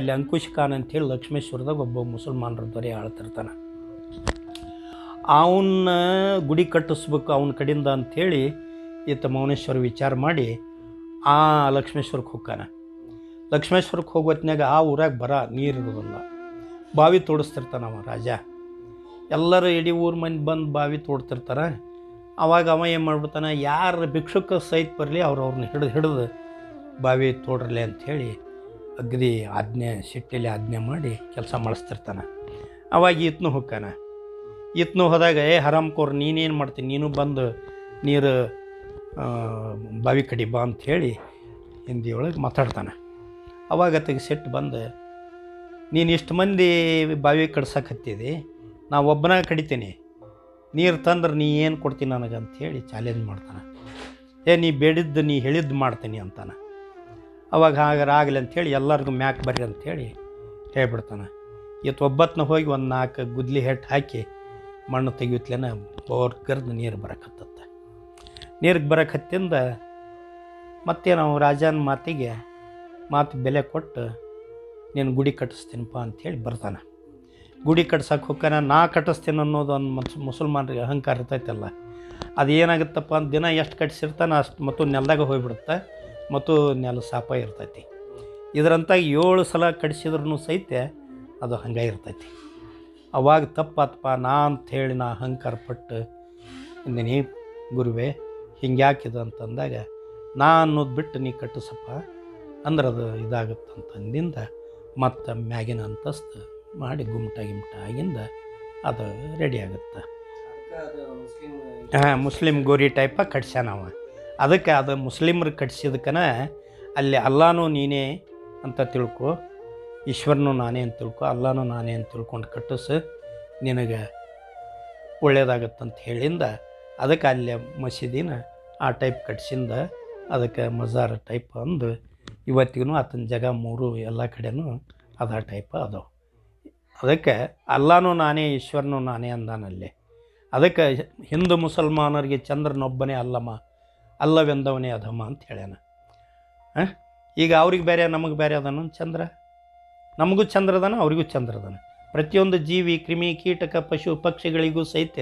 ಅಲ್ಲಿ ಅಂಕುಶ್ ಖಾನ್ ಅಂತೇಳಿ ಲಕ್ಷ್ಮೇಶ್ವರದಾಗ ಒಬ್ಬ ಮುಸಲ್ಮಾನರ ದೊರೆ ಆಳ್ತಿರ್ತಾನೆ. ಅವನ್ನ ಗುಡಿ ಕಟ್ಟಿಸ್ಬೇಕು ಅವನ ಕಡೆಯಿಂದ ಅಂಥೇಳಿ ಈತ ಮೌನೇಶ್ವರ ವಿಚಾರ ಮಾಡಿ ಆ ಲಕ್ಷ್ಮೇಶ್ವರಕ್ಕೆ ಹೋಗ್ತಾನೆ. ಲಕ್ಷ್ಮೇಶ್ವರಕ್ಕೆ ಹೋಗೋತ್ನಾಗ ಆ ಊರಾಗ ಬರ, ನೀರು ಇರೋದಿಲ್ಲ. ಬಾವಿ ತೋಡಿಸ್ತಿರ್ತಾನ ಅವ ರಾಜ. ಎಲ್ಲರೂ ಇಡೀ ಊರು ಮಂದಿ ಬಂದು ಬಾವಿ ತೋಡ್ತಿರ್ತಾರೆ. ಅವಾಗ ಅವ ಏನು ಮಾಡ್ಬಿಡ್ತಾನೆ, ಯಾರು ಭಿಕ್ಷುಕ ಸಹಿತ ಬರಲಿ ಅವ್ರು ಅವ್ರನ್ನ ಹಿಡಿದು ಹಿಡಿದು ಬಾವಿ ತೋಡ್ರಲಿ ಅಂಥೇಳಿ ಅಗದಿ ಆಜ್ಞೆ ಸಿಟ್ಟಲ್ಲಿ ಆಜ್ಞೆ ಮಾಡಿ ಕೆಲಸ ಮಾಡಿಸ್ತಿರ್ತಾನೆ. ಅವಾಗ ಇತ್ನು ಹೋಗ್ತಾನೆ ಈತನು ಹೋದಾಗ, ಏ ಹರಾಮ್ಕೋರ್, ನೀನೇನು ಮಾಡ್ತೀನಿ ನೀನು ಬಂದು ನೀರು ಬಾವಿ ಕಡಿ ಬಾ ಅಂಥೇಳಿ ಹಿಂದಿಯೊಳಗೆ ಮಾತಾಡ್ತಾನೆ. ಅವಾಗ ತೆಗೆ ಸಿಟ್ಟು ಬಂದು, ನೀನು ಇಷ್ಟು ಮಂದಿ ಬಾವಿ ಕಡ್ಸಕ್ಕೆ ನಾ ಒಬ್ಬನ ಕಡಿತೀನಿ. ನೀರು ತಂದ್ರೆ ನೀ ಏನು ಕೊಡ್ತೀನಿ ನನಗೆ ಅಂಥೇಳಿ ಚಾಲೆಂಜ್ ಮಾಡ್ತಾನೆ. ಏ, ನೀ ಬೇಡಿದ್ದು ನೀ ಹೇಳಿದ್ದು ಮಾಡ್ತೀನಿ ಅಂತಾನೆ. ಅವಾಗ ಹಾಗಾರ ಆಗಲಿ ಅಂಥೇಳಿ ಎಲ್ಲರಿಗೂ ಮ್ಯಾಕ್ ಬರ್ರಿ ಅಂಥೇಳಿ ಹೇಳ್ಬಿಡ್ತಾನೆ. ಇವತ್ತು ಒಬ್ಬತ್ತನ ಹೋಗಿ ಒಂದು ನಾಲ್ಕು ಗುದ್ಲಿ ಹೆಟ್ಟು ಹಾಕಿ ಮಣ್ಣು ತೆಗೆಯುತ್ತಲೇ ಬೋರ್ ಕರೆದು ನೀರು ಬರಕತ್ತತ್ತೆ. ನೀರಿಗೆ ಬರಕತ್ತಿಂದ ಮತ್ತೆ ನಾವು ರಾಜನ ಮಾತಿಗೆ ಮಾತು ಬೆಲೆ ಕೊಟ್ಟು ನೀನು ಗುಡಿ ಕಟ್ಟಿಸ್ತೀನಪ್ಪ ಅಂಥೇಳಿ ಬರ್ತಾನೆ. ಗುಡಿ ಕಟ್ಸಕ್ಕೆ ಹೋಗ್ತಾನೆ ನಾ ಕಟ್ಟಿಸ್ತೀನಿ ಅನ್ನೋದು ಒಂದು ಮನ್ಸು ಮುಸಲ್ಮಾನರಿಗೆ ಅಹಂಕಾರ ಇರ್ತೈತಲ್ಲ. ಅದು ಏನಾಗುತ್ತಪ್ಪ ಅಂತ ದಿನ ಎಷ್ಟು ಕಟ್ಟಿಸಿರ್ತಾನೆ ಅಷ್ಟು ಮತ್ತು ನೆಲದಾಗ ಹೋಗ್ಬಿಡುತ್ತೆ. ಮತ್ತು ನೆಲ ಸಾಪ ಇರ್ತೈತಿ. ಇದರಂತ ಏಳು ಸಲ ಕಡಿಸಿದ್ರೂ ಸಹಿತ ಅದು ಹಂಗೆ ಇರ್ತೈತಿ. ಅವಾಗ ತಪ್ಪಾತಪ್ಪ ನಾ ಅಂಥೇಳಿ ನಾ ಅಹಂಕಾರ ಪಟ್ಟು ಅಂದಿನಿ ಗುರುವೆ ಹಿಂಗೆ ಯಾಕಿದು ಅಂತಂದಾಗ ನಾ ಅನ್ನೋದು ಬಿಟ್ಟು ನೀ ಕಟ್ಟಿಸಪ್ಪ ಅಂದ್ರೆ ಅದು ಇದಾಗುತ್ತಂತಂದಿಂದ ಮತ್ತು ಮ್ಯಾಗಿನ ಅಂತಸ್ತು ಮಾಡಿ ಗುಮ್ಟ ಗಿಮ್ಟ ಆಗಿಂದ ಅದು ರೆಡಿ ಆಗುತ್ತೆ. ಹಾಂ ಮುಸ್ಲಿಮ್ ಗೋರಿ ಟೈಪ ಕಟ್ಸ್ಯಾನವ ಅದಕ್ಕೆ ಅದು ಮುಸ್ಲಿಮ್ರು ಕಟ್ಸಿದಕ್ಕನ ಅಲ್ಲಿ ಅಲ್ಲಾನು ನೀನೇ ಅಂತ ತಿಳ್ಕೊ, ಈಶ್ವರನು ನಾನೇ ಅಂತ ತಿಳ್ಕೊ, ಅಲ್ಲಾನು ನಾನೇ ಅಂತ ತಿಳ್ಕೊಂಡು ಕಟ್ಟಿಸು ನಿನಗೆ ಒಳ್ಳೇದಾಗತ್ತಂತ ಹೇಳಿಂದ ಅದಕ್ಕೆ ಅಲ್ಲಿ ಮಸೀದಿನ ಆ ಟೈಪ್ ಕಟ್ಸಿಂದ ಅದಕ್ಕೆ ಮಜಾರ್ ಟೈಪ್ ಅಂದು ಇವತ್ತಿಗೂ ಆತನ ಜಾಗ ಮೂರು ಎಲ್ಲ ಕಡೆನೂ ಅದ ಟೈಪ್ ಅದಾವೆ. ಅದಕ್ಕೆ ಅಲ್ಲಾನು ನಾನೇ, ಈಶ್ವರನು ನಾನೇ ಅಂದಾನಲ್ಲಿ. ಅದಕ್ಕೆ ಹಿಂದೂ ಮುಸಲ್ಮಾನರಿಗೆ ಚಂದ್ರನೊಬ್ಬನೇ ಅಲ್ಲಮ್ಮ. ಅಲ್ಲವೆಂದವನೇ ಅಧಮ ಅಂತ ಹೇಳ್ಯಾನ? ಈಗ ಅವ್ರಿಗೆ ಬೇರೆ ನಮಗೆ ಬೇರೆ ಅದನ ಚಂದ್ರ? ನಮಗೂ ಚಂದ್ರದಾನ ಅವರಿಗೂ ಅವ್ರಿಗೂ ಚಂದ್ರ ಅದಾನ. ಪ್ರತಿಯೊಂದು ಜೀವಿ ಕ್ರಿಮಿ ಕೀಟಕ ಪಶು ಪಕ್ಷಿಗಳಿಗೂ ಸಹಿತ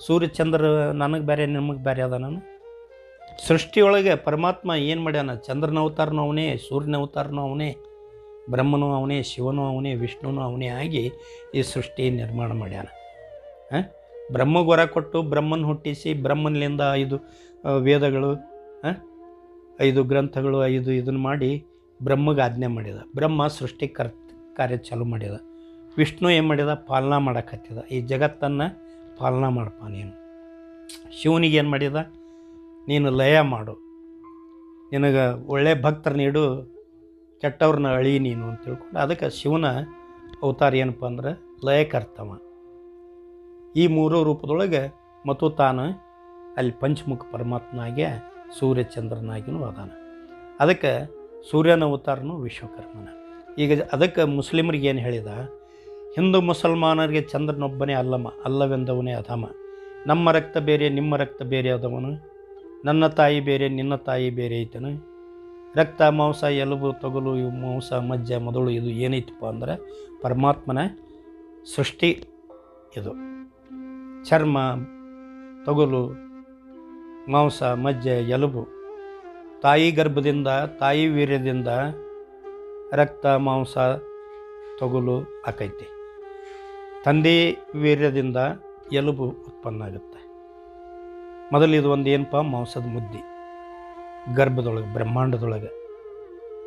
ಸೂರ್ಯ ಚಂದ್ರ ನನಗೆ ಬೇರೆ ನಿಮಗೆ ಬೇರೆ ಅದಾನ ಸೃಷ್ಟಿಯೊಳಗೆ ಪರಮಾತ್ಮ ಏನು ಮಾಡ್ಯಾನ? ಚಂದ್ರನ ಅವತಾರನೂ ಅವನೇ ಸೂರ್ಯನ ಅವತಾರನೂ ಅವನೇ ಬ್ರಹ್ಮನೂ ಅವನೇ ಶಿವನೂ ಅವನೇ ವಿಷ್ಣುನೂ ಅವನೇ ಆಗಿ ಈ ಸೃಷ್ಟಿ ನಿರ್ಮಾಣ ಮಾಡ್ಯಾನ. ಹಾಂ? ಬ್ರಹ್ಮಗೊರ ಕೊಟ್ಟು ಬ್ರಹ್ಮನ ಹುಟ್ಟಿಸಿ ಬ್ರಹ್ಮನಿಂದ ಆ, ವೇದಗಳು ಐದು ಗ್ರಂಥಗಳು, ಐದು ಇದನ್ನು ಮಾಡಿ ಬ್ರಹ್ಮಗೆ ಆಜ್ಞೆ ಮಾಡಿದ. ಬ್ರಹ್ಮ ಸೃಷ್ಟಿ ಕರ್, ಕಾರ್ಯ ಚಾಲೂ ಮಾಡಿದ. ವಿಷ್ಣು ಏನು ಮಾಡಿದ? ಪಾಲನಾ ಮಾಡಕತ್ತಿದ. ಈ ಜಗತ್ತನ್ನು ಪಾಲನಾ ಮಾಡಪ್ಪ ನೀನು. ಶಿವನಿಗೆ ಏನು ಮಾಡಿದ? ನೀನು ಲಯ ಮಾಡು. ನಿನಗೆ ಒಳ್ಳೆ ಭಕ್ತರ ನೀಡು, ಕೆಟ್ಟವ್ರನ್ನ ಅಳಿ ನೀನು ಅಂತ ತಿಳ್ಕೊಂಡು ಅದಕ್ಕೆ ಶಿವನ ಅವತಾರ ಏನಪ್ಪ ಅಂದ್ರೆ ಲಯಕರ್ತವ. ಈ ಮೂರು ರೂಪದೊಳಗೆ ಮತ್ತು ತಾನು ಅಲ್ಲಿ ಪಂಚಮುಖ ಪರಮಾತ್ಮನಾಗೆ ಸೂರ್ಯಚಂದ್ರನಾಗಿನೂ ಅದಾನ. ಅದಕ್ಕೆ ಸೂರ್ಯನ ಅವತಾರನು ವಿಶ್ವಕರ್ಮನ. ಈಗ ಅದಕ್ಕೆ ಮುಸ್ಲಿಮರಿಗೆ ಏನು ಹೇಳಿದ? ಹಿಂದೂ ಮುಸಲ್ಮಾನರಿಗೆ ಚಂದ್ರನೊಬ್ಬನೇ ಅಲ್ಲಮ್ಮ, ಅಲ್ಲವೆಂದವನೇ ಅಧಮ. ನಮ್ಮ ರಕ್ತ ಬೇರೆ, ನಿಮ್ಮ ರಕ್ತ ಬೇರೆ ಆದವನು. ನನ್ನ ತಾಯಿ ಬೇರೆ, ನಿನ್ನ ತಾಯಿ ಬೇರೆ ಐತನು. ರಕ್ತ, ಮಾಂಸ, ಎಲುಬು, ತೊಗಲು, ಇವು ಮಾಂಸ, ಮಜ್ಜ, ಮೊದಲು ಇದು ಏನೈತಪ್ಪ ಅಂದ್ರೆ ಪರಮಾತ್ಮನ ಸೃಷ್ಟಿ ಇದು. ಚರ್ಮ, ತೊಗಲು ಮಾಂಸ, ಮಜ್ಜೆ, ಎಲುಬು. ತಾಯಿ ಗರ್ಭದಿಂದ, ತಾಯಿ ವೀರ್ಯದಿಂದ ರಕ್ತ, ಮಾಂಸ, ತೊಗಲು ಆಕೈತಿ. ತಂದೆ ವೀರ್ಯದಿಂದ ಎಲುಬು ಉತ್ಪನ್ನ ಆಗುತ್ತೆ. ಮೊದಲು ಇದು ಒಂದು ಏನಪ್ಪ? ಮಾಂಸದ ಮುದ್ದಿ. ಗರ್ಭದೊಳಗೆ, ಬ್ರಹ್ಮಾಂಡದೊಳಗೆ.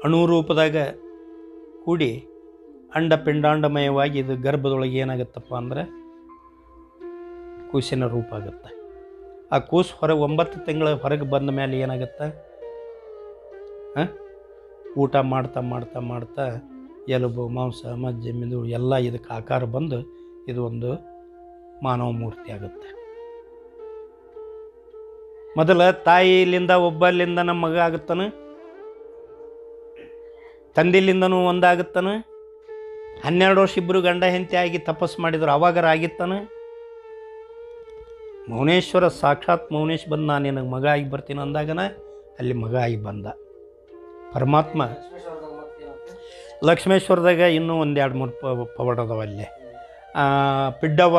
ಅಣುರೂಪದಾಗ ಕೂಡಿ ಅಂಡ ಪಿಂಡಾಂಡಮಯವಾಗಿ ಇದು ಗರ್ಭದೊಳಗೆ ಏನಾಗುತ್ತಪ್ಪ ಅಂದ್ರೆ, ಕೂಸಿನ ರೂಪ ಆಗುತ್ತೆ. ಆ ಕೂಸು ಹೊರಗೆ ಒಂಬತ್ತು ತಿಂಗಳ ಹೊರಗೆ ಬಂದ ಮೇಲೆ ಏನಾಗುತ್ತೆ? ಆ? ಊಟ ಮಾಡ್ತಾ ಮಾಡ್ತಾ ಮಾಡ್ತಾ ಎಲುಬು, ಮಾಂಸ, ಮಜ್ಜೆ ಮಿದು ಎಲ್ಲ ಇದಕ್ಕೆ ಆಕಾರ ಬಂದು ಇದು ಒಂದು ಮಾನವ ಮೂರ್ತಿ ಆಗುತ್ತೆ. ಮೊದಲ ತಾಯಿಲಿಂದ ಒಬ್ಬಲ್ಲಿಂದ ನಮ್ಮ ಮಗ ಆಗುತ್ತಾನೆ? ತಂದೆಲಿಂದನೂ ಒಂದಾಗುತ್ತಾನೆ? ಹನ್ನೆರಡು ವರ್ಷ ಇಬ್ಬರು ಗಂಡ ಹೆಂಡತಿ ಆಗಿ ತಪಸ್ಸು ಮಾಡಿದ್ರು ಅವಾಗರ ಆಗಿತ್ತಾನ ಮೌನೇಶ್ವರ ಸಾಕ್ಷಾತ್ ಮೌನೇಶ್ ಬಂದು, ನಾನು ನಿನಗೆ ಮಗ ಆಗಿ ಬರ್ತೀನಿ ಅಂದಾಗನ ಅಲ್ಲಿ ಮಗ ಆಗಿ ಬಂದ. ಪರಮಾತ್ಮ ಲಕ್ಷ್ಮೇಶ್ವರದಾಗ ಇನ್ನೂ ಒಂದು ಎರಡು ಮೂರು ಪವಾಡ ಅದಾವ ಅಲ್ಲಿ. ಪಿಡ್ಡವ್ವ